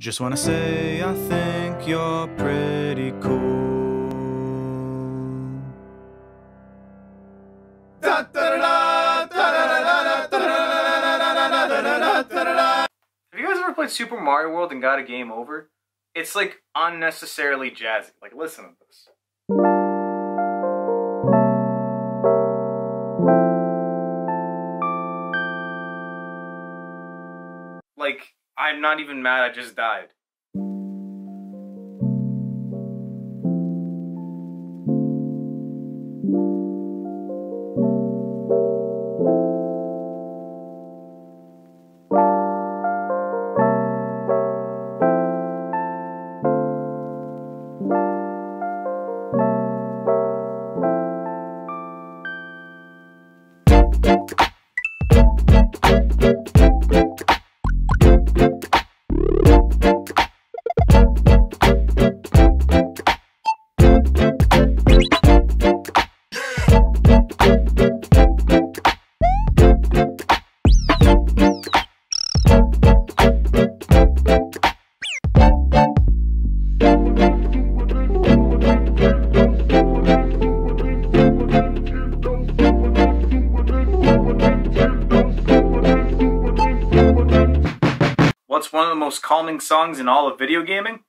Just wanna say I think you're pretty cool. Have you guys ever played Super Mario World and got a game over? It's like unnecessarily jazzy. Like, listen to this. Like, I'm not even mad, I just died. One of the most calming songs in all of video gaming?